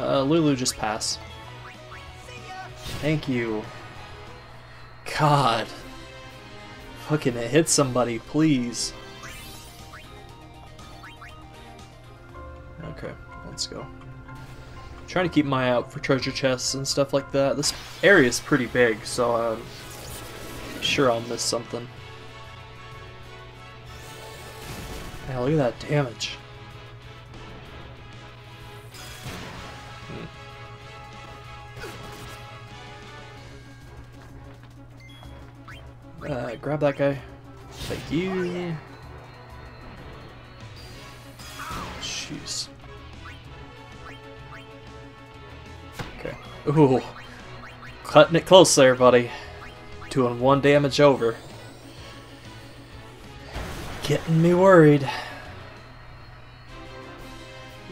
Uh, Lulu, just pass. Thank you. God. Fucking hit somebody, please. Okay, let's go. I'm trying to keep my eye out for treasure chests and stuff like that. This area is pretty big, so um, I'm sure I'll miss something. Yeah, look at that damage. Uh, grab that guy. Thank you. Jeez. Okay. Ooh. Cutting it close there, buddy. Doing one damage over. Getting me worried.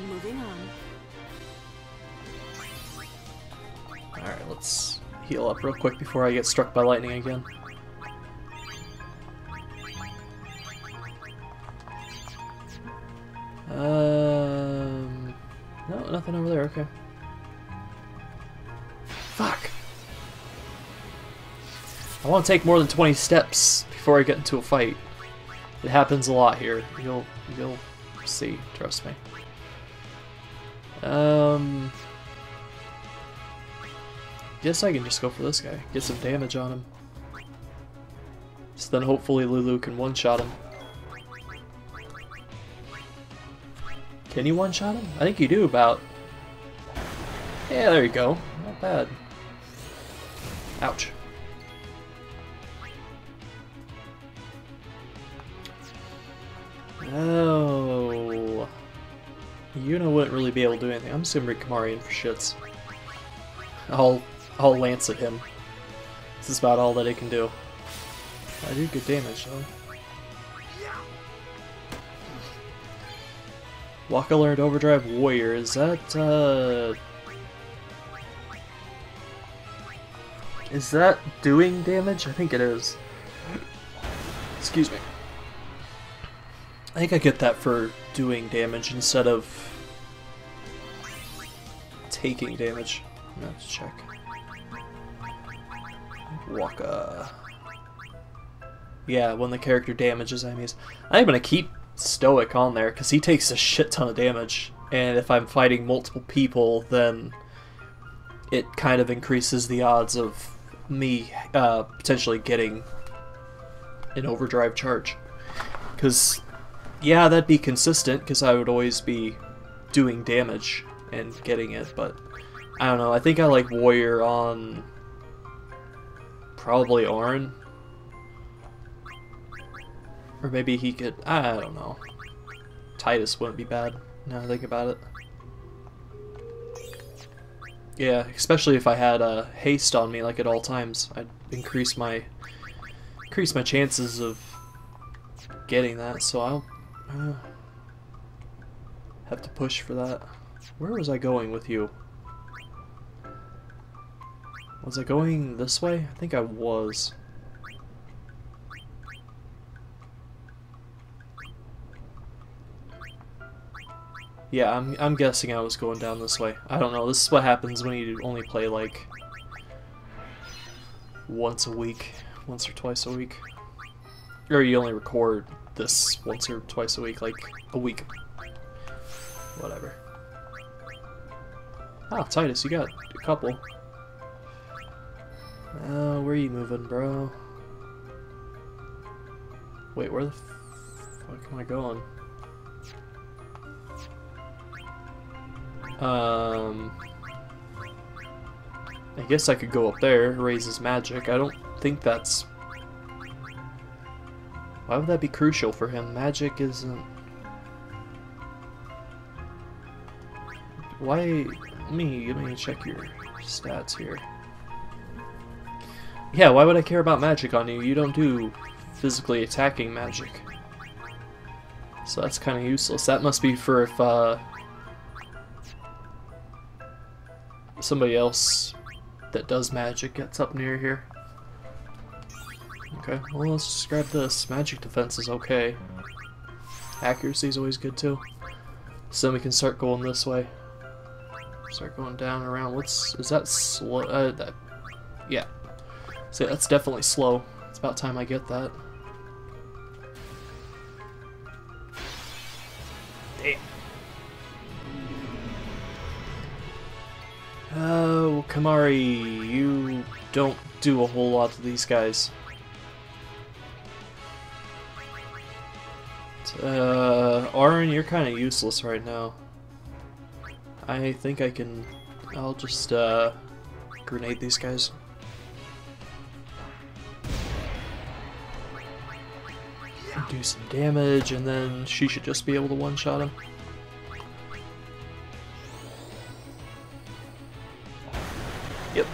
Moving on. Alright, let's heal up real quick before I get struck by lightning again. Want to take more than 20 steps before I get into a fight. It happens a lot here. You'll you'll see. Trust me. Um. Guess I can just go for this guy. Get some damage on him. So then hopefully Lulu can one-shot him. Can you one-shot him? I think you do about... Yeah, there you go. Not bad. Ouch. Oh. Yuna wouldn't really be able to do anything. I'm just gonna bring Kimahri in for shits. I'll I'll lance at him. This is about all that it can do. I do good damage though. Wakka learned Overdrive Warrior. Is that uh Is that doing damage? I think it is. Excuse me. I think I get that for doing damage instead of taking damage. Let's check. Wakka. Yeah, when the character damages enemies. I'm gonna keep Stoic on there because he takes a shit ton of damage, and if I'm fighting multiple people, then it kind of increases the odds of me uh, potentially getting an overdrive charge. Because, yeah, that'd be consistent because I would always be doing damage and getting it, but I don't know. I think I like Warrior on probably Auron. Or maybe he could, I don't know. Tidus wouldn't be bad, now I think about it. Yeah, especially if I had uh, haste on me like at all times, I'd increase my increase my chances of getting that. So I'll uh, have to push for that. Where was I going with you? Was I going this way? I think I was. Yeah, I'm, I'm guessing I was going down this way. I don't know, this is what happens when you only play like once a week, once or twice a week. Or you only record this once or twice a week, like a week. Whatever. Ah, Tidus, you got a couple. Uh, where are you moving, bro? Wait, where the fuck am I going? Um, I guess I could go up there, raise his magic. I don't think that's... Why would that be crucial for him? Magic isn't... Why... Me, let me check your stats here. Yeah, why would I care about magic on you? You don't do physically attacking magic. So that's kind of useless. That must be for if, uh, somebody else that does magic gets up near here. Okay, well let's just grab this. Magic defense is okay. Accuracy is always good too. So then we can start going this way. Start going down and around. What's is that slow? Uh, that, yeah. So that's definitely slow. It's about time I get that. Damn. Oh, Kimahri, you don't do a whole lot to these guys. Uh, Auron, you're kind of useless right now. I think I can... I'll just, uh, grenade these guys. Do some damage, and then she should just be able to one-shot him. Yep.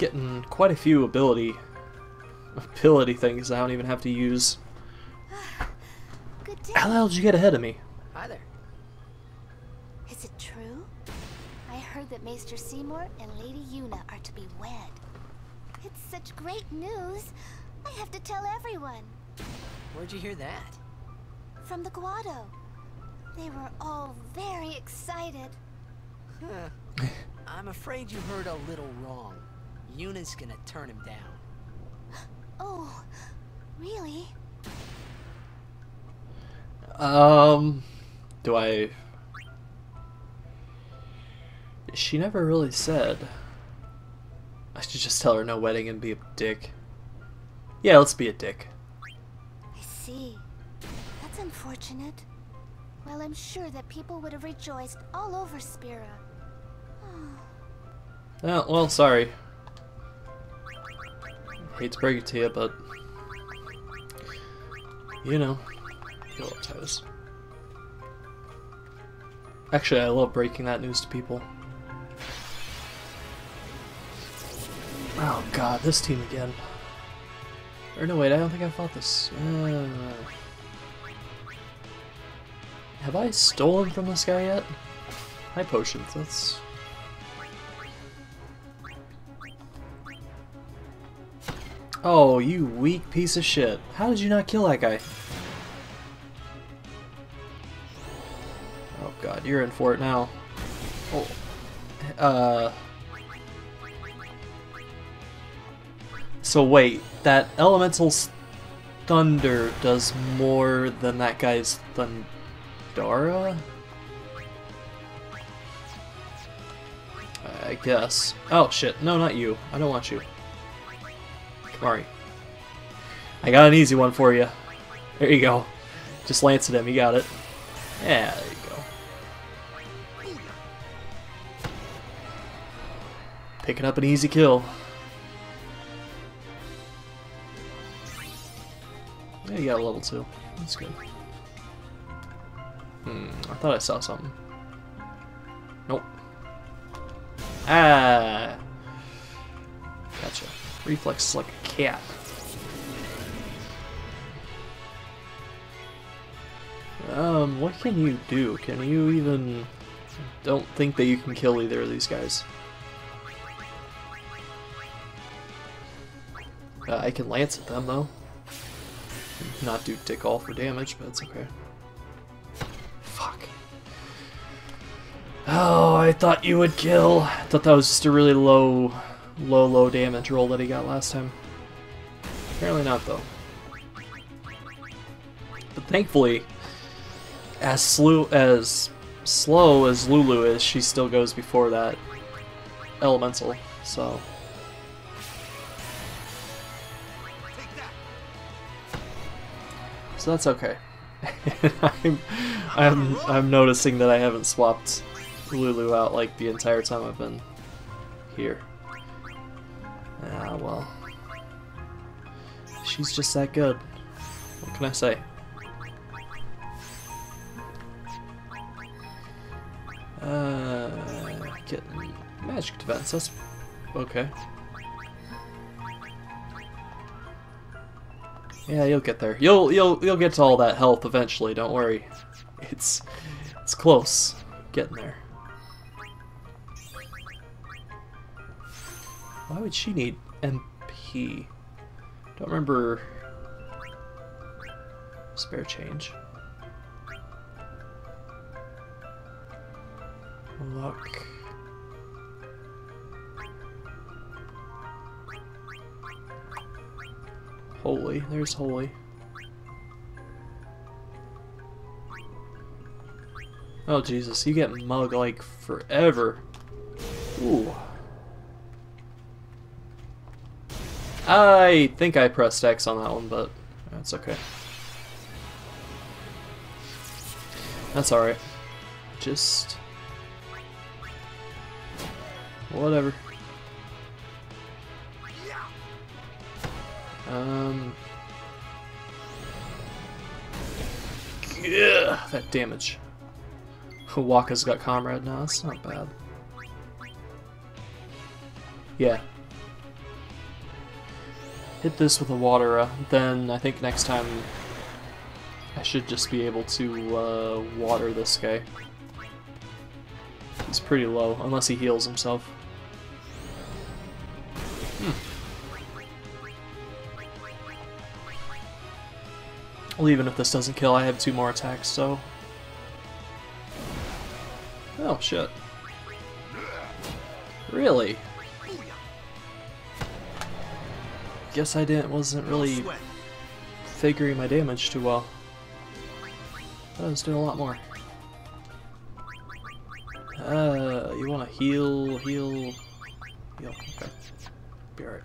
Getting quite a few ability ability things I don't even have to use. Good day. How the hell did you get ahead of me? Hi there. Is it true? I heard that Maester Seymour and Lady Yuna are to be wed. It's such great news. I have to tell everyone. Where'd you hear that? From the Guado. They were all very excited. Huh. I'm afraid you heard a little wrong. Yuna's gonna turn him down. Oh, really? Um, do I... She never really said. I should just tell her no wedding and be a dick. Yeah, let's be a dick. I see. That's unfortunate. Well, I'm sure that people would have rejoiced all over Spira. Oh, well, sorry. Hate to break it to you, but... You know. You love Tidus. Actually, I love breaking that news to people. Oh god, this team again. Or no, wait, I don't think I fought this. Uh, have I stolen from this guy yet? High potions, that's... Oh, you weak piece of shit. How did you not kill that guy? Oh god, you're in for it now. Oh. Uh... So wait, that Elemental's Thunder does more than that guy's Thundara? I guess. Oh shit, no not you. I don't want you. Kimahri. I got an easy one for you. There you go. Just lance at him, you got it. Yeah, there you go. Picking up an easy kill. Yeah, you got a level 2. That's good. Hmm, I thought I saw something. Nope. Ah! Gotcha. Reflex is like a cat. Um, what can you do? Can you even... Don't think that you can kill either of these guys. Uh, I can lance at them, though. Not do dick all for damage, but it's okay. Fuck. Oh, I thought you would kill. I thought that was just a really low, low, low damage roll that he got last time. Apparently not, though. But thankfully, as slow as slow as Lulu is, she still goes before that elemental. So. So that's okay. I'm, I'm, I'm noticing that I haven't swapped Lulu out like the entire time I've been here. Ah, well. She's just that good. What can I say? Uh, get magic defense. That's okay. Yeah, you'll get there. You'll you'll you'll get to all that health eventually. Don't worry. It's it's close. Getting there. Why would she need MP? Do Don't remember spare change. Luck. Holy, there's holy. Oh Jesus, you get mug like forever. Ooh. I think I pressed X on that one, but that's okay. That's alright. Just... Whatever. Um... Yeah, that damage. Wakka's got Comrade now, that's not bad. Yeah. Hit this with a water, uh, then I think next time I should just be able to uh, water this guy. He's pretty low, unless he heals himself. Hmm. Well, even if this doesn't kill, I have two more attacks, so... Oh, shit. Really? Guess I didn't, wasn't really figuring my damage too well. I was doing a lot more. Uh, you want to heal, heal, heal. Okay, be alright.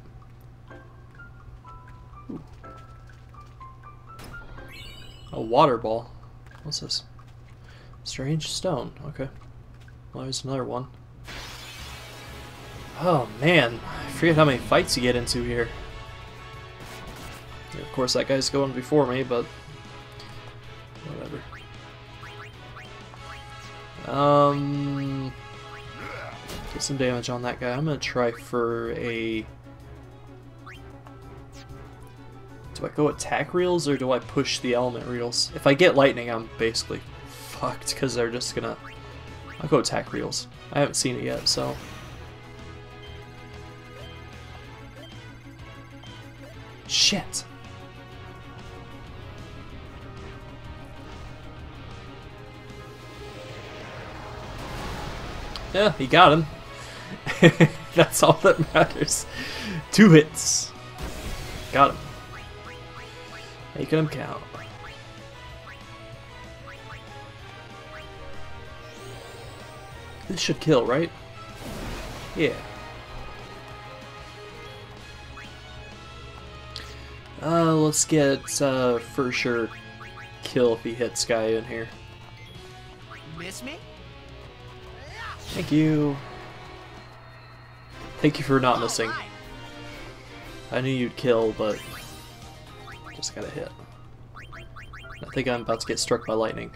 A water ball. What's this? Strange stone. Okay. Well, there's another one. Oh man, I forget how many fights you get into here. Of course, that guy's going before me, but whatever. Um, get some damage on that guy. I'm gonna try for a. Do I go attack reels or do I push the element reels? If I get lightning, I'm basically fucked because they're just gonna. I'll go attack reels. I haven't seen it yet, so. Shit. Yeah, he got him. That's all that matters. Two hits. Got him. Making him count. This should kill, right? Yeah. Uh, let's get, uh, for sure kill if he hits guy in here. Miss me? Thank you. Thank you for not missing. I knew you'd kill, but just got a hit. I think I'm about to get struck by lightning.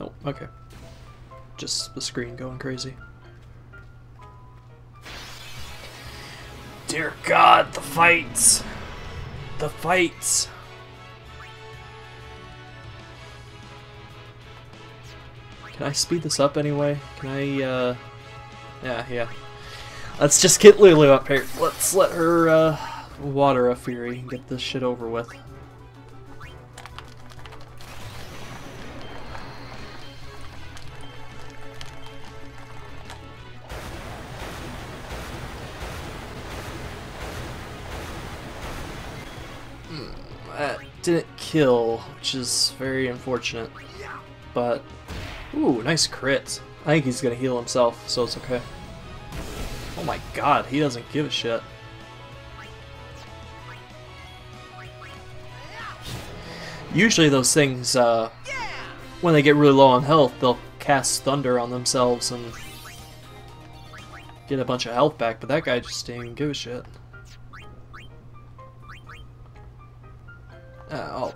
Nope, okay. Just the screen going crazy. Dear God, the fights! The fights! Can I speed this up anyway? Can I, uh... Yeah, yeah. Let's just get Lulu up here. Let's let her, uh, water a Fury and get this shit over with. Hmm, That didn't kill, which is very unfortunate. But, ooh, nice crit. I think he's gonna heal himself, so it's okay. Oh my god, he doesn't give a shit. Usually those things, uh, when they get really low on health, they'll cast Thunder on themselves and get a bunch of health back, but that guy just didn't give a shit. Uh, I'll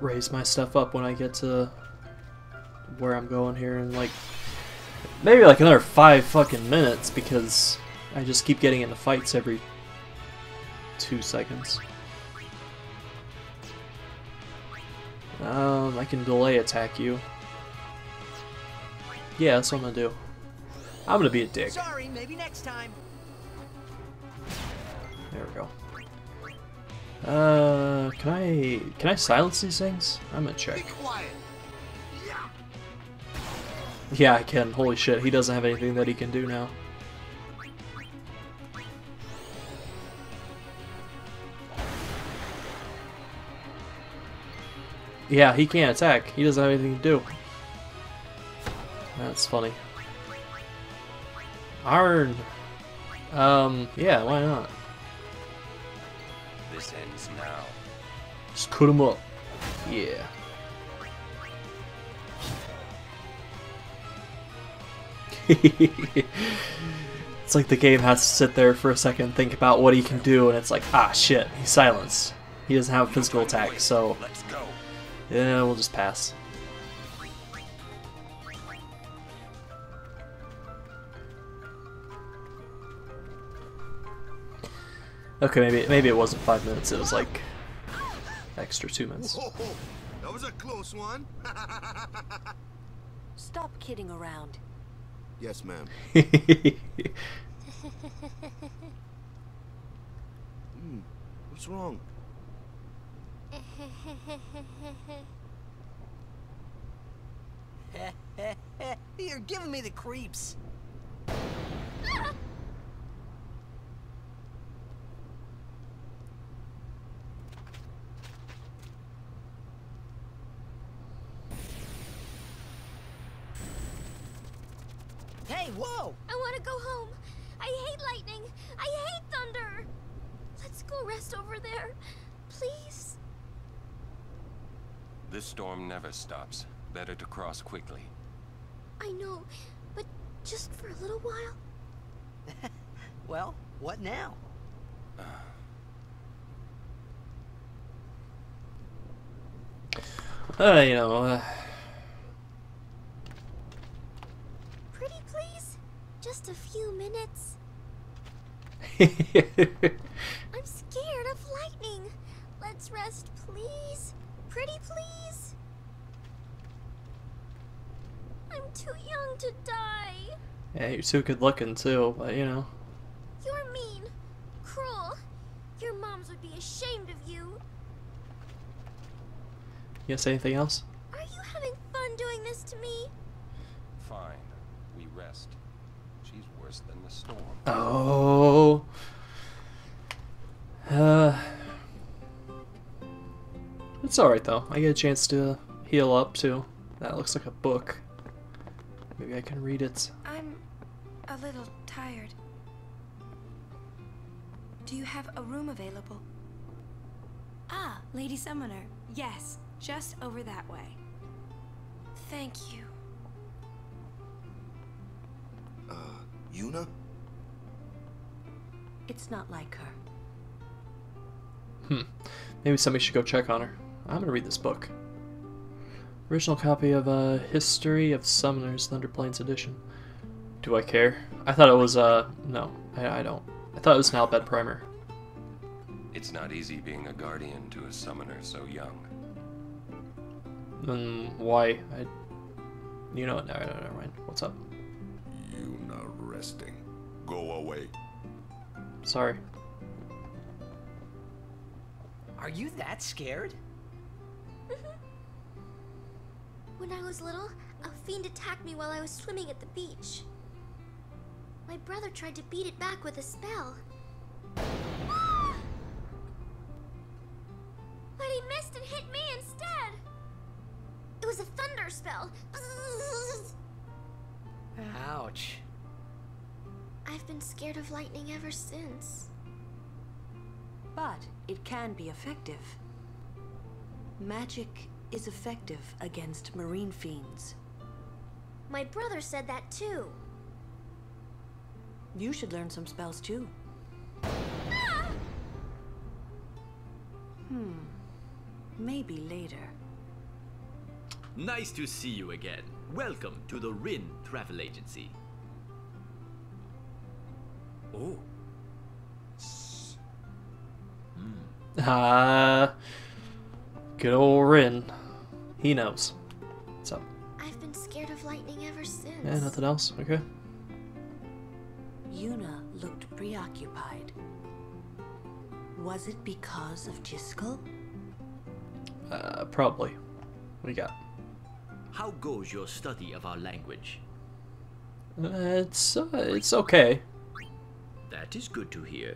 raise my stuff up when I get to where I'm going here in like maybe like another five fucking minutes because I just keep getting into fights every two seconds. Um, I can delay attack you. Yeah, that's what I'm gonna do. I'm gonna be a dick. Sorry, maybe next time. There we go. Uh, can I can I silence these things? I'm gonna check. Yeah. Yeah, I can. Holy shit, he doesn't have anything that he can do now. Yeah, he can't attack. He doesn't have anything to do. That's funny. Auron. Um, yeah, why not? This ends now. Just cut him up. Yeah. it's like the game has to sit there for a second think about what he can do, and it's like, ah, shit, he's silenced. He doesn't have a physical attack, so yeah, we'll just pass. Okay, maybe maybe it wasn't five minutes. It was like extra two minutes. Whoa, that was a close one. Stop kidding around. Yes, ma'am. Hmm. What's wrong? You're giving me the creeps. Hey, whoa! I want to go home. I hate lightning. I hate thunder. Let's go rest over there. Please. This storm never stops. Better to cross quickly. I know, but just for a little while. Well, what now? Uh, you know, uh, Pretty please? Just a few minutes. I'm scared of lightning. Let's rest, please. Pretty please. I'm too young to die. yeah, you're too good looking too, but you know. You're mean, cruel. Your moms would be ashamed of you. You say anything else? Are you having fun doing this to me? Fine. We rest. She's worse than the storm. Oh. Uh. It's alright though. I get a chance to heal up too. That looks like a book. Maybe I can read it. I'm a little tired. Do you have a room available? Ah, Lady Summoner. Yes, just over that way. Thank you. Uh, Yuna? It's not like her. Hmm. Maybe somebody should go check on her. I'm gonna read this book. Original copy of uh, History of Summoners, Thunderplains edition. Do I care? I thought it was, uh, no, I, I don't. I thought it was an Al Bhed primer. It's not easy being a guardian to a summoner so young. Then why? I, you know what? No, no, never mind. What's up? Yuna resting. Go away. Sorry. Are you that scared? Mm-hmm. When I was little, a fiend attacked me while I was swimming at the beach. My brother tried to beat it back with a spell. But he missed and hit me instead. It was a thunder spell. Ouch. I've been scared of lightning ever since. But it can be effective. Magic is effective against marine fiends. My brother said that too. You should learn some spells too. Hmm. Maybe later. Nice to see you again. Welcome to the Rin Travel Agency. Oh, Ah, good old Rin. He knows. What's up? I've been scared of lightning ever since. Yeah, nothing else? Okay. Yuna looked preoccupied. Was it because of Jyscal? Uh, probably. What do you got? How goes your study of our language? Uh, it's uh, it's okay. That is good to hear.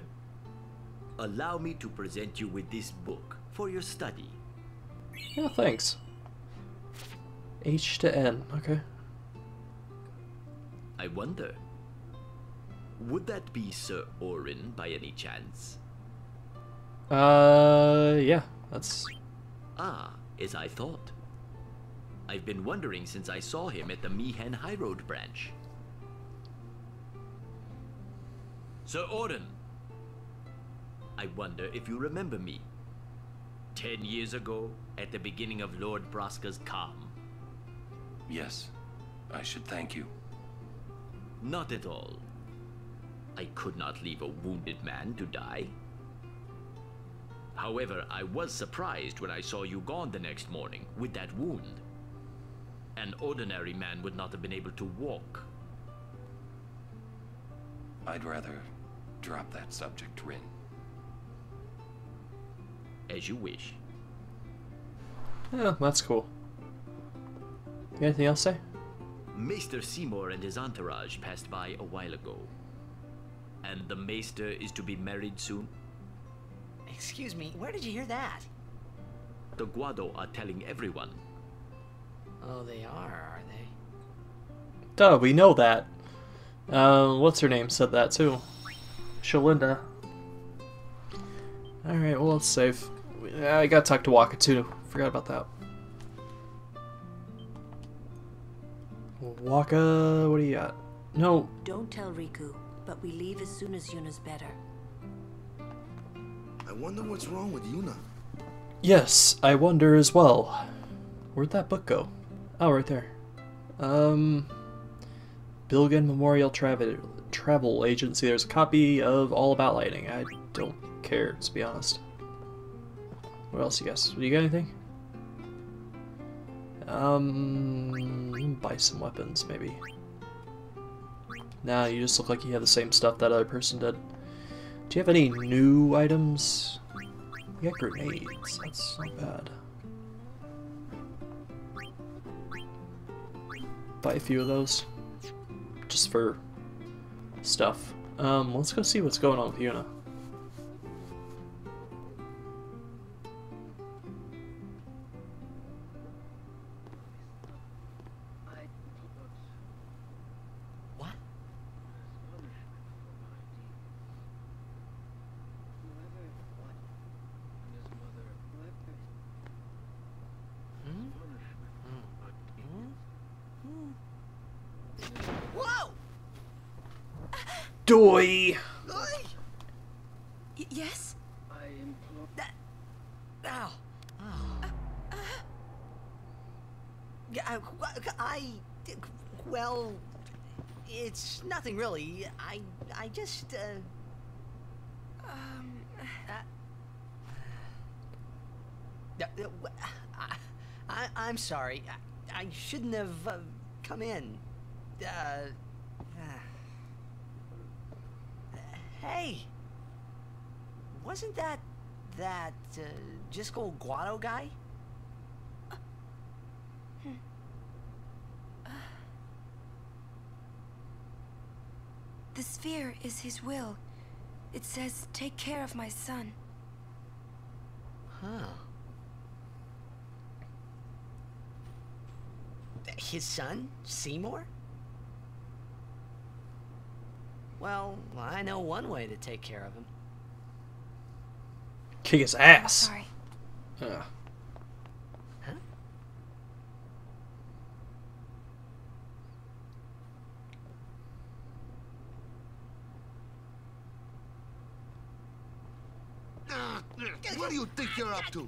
Allow me to present you with this book for your study. Yeah, thanks. H to N. Okay. I wonder. Would that be Sir Auron by any chance? Uh, yeah. That's Ah, as I thought. I've been wondering since I saw him at the Mi'ihen Highroad branch. Sir Auron! I wonder if you remember me. Ten years ago, at the beginning of Lord Braska's calm. Yes, I should thank you. Not at all. I could not leave a wounded man to die. However, I was surprised when I saw you gone the next morning with that wound. An ordinary man would not have been able to walk. I'd rather drop that subject, Rin. As you wish. Oh, that's cool. You anything else to say? Maester Seymour and his entourage passed by a while ago. And the Maester is to be married soon? Excuse me, where did you hear that? The Guado are telling everyone. Oh, they are, are they? Duh, we know that. Uh, what's her name said that too? Shelinda. Alright, well, let's save. I gotta talk to Wakka too. Forgot about that. Wakka, what do you got? No, Don't tell Rikku, but we leave as soon as Yuna's better. I wonder what's wrong with Yuna. Yes, I wonder as well. Where'd that book go? Oh, right there. Um, Bilgan Memorial Travel Travel Agency. There's a copy of All About Lightning. I don't care, to be honest. What else you guys? Do you got anything? Um, buy some weapons, maybe. Nah, you just look like you have the same stuff that other person did. Do you have any new items? You got grenades. That's not bad. Buy a few of those. Just for stuff. Um, let's go see what's going on with Yuna. I. Well. It's nothing really. I. I just. Uh, Um, uh, uh, I, I, I'm sorry. I, I shouldn't have uh, come in. Uh, hey! Wasn't that. that. Uh, Jyscal Guado guy? The sphere is his will. It says, take care of my son. Huh. His son, Seymour? Well, I know one way to take care of him. Kick his ass! Sorry. Ugh. Huh? What do you think you're up to?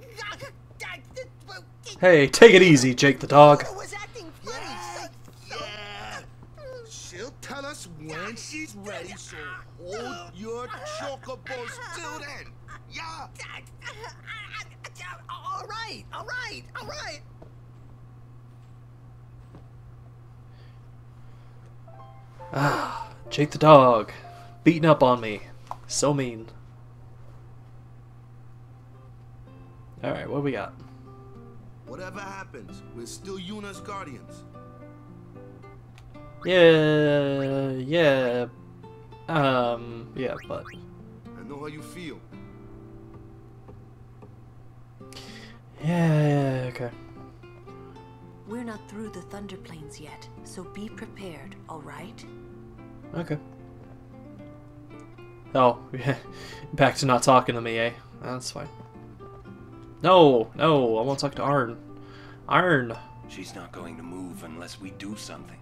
Hey, take it easy, Jake the dog. was. Yeah. She'll tell us when she's ready, so hold your chocobos till then. Yeah. All right, all right, all right. Ah, Jake the dog. Beating up on me. So mean. Alright, what we got? Whatever happens, we're still Yuna's guardians. Yeah, yeah. Um, yeah, but. I know how you feel. Yeah, okay. We're not through the Thunder Plains yet, so be prepared, alright? Okay. Oh, yeah. Back to not talking to me, eh? That's fine. No, no, I want to talk to Auron. Auron. She's not going to move unless we do something.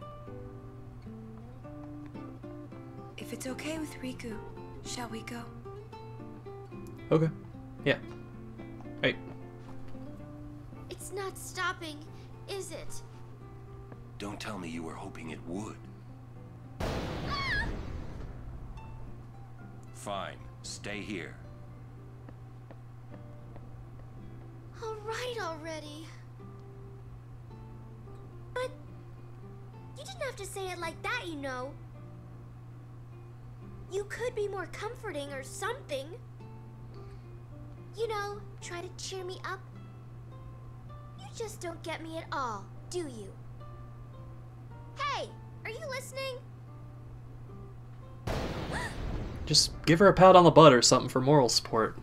If it's okay with Rikku, shall we go? Okay. Yeah. Hey. It's not stopping, is it? Don't tell me you were hoping it would. Ah! Fine. Stay here. All right already. But you didn't have to say it like that, you know. You could be more comforting or something. You know, try to cheer me up. You just don't get me at all, do you? Hey, are you listening? Just give her a pat on the butt or something for moral support.